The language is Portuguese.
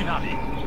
originally.